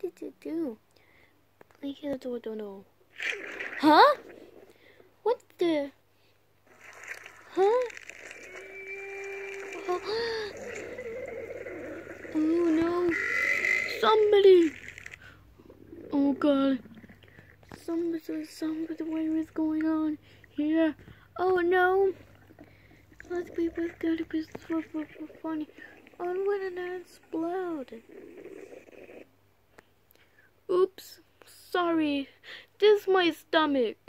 What did you do? I hear the door, don't know. Huh? What the? Huh? Oh no! Somebody! Oh god! Somebody, somebody, what is going on here? Oh no! Let's be both gotta be so, funny. Oh, when an explode! Oops, sorry. This is my stomach.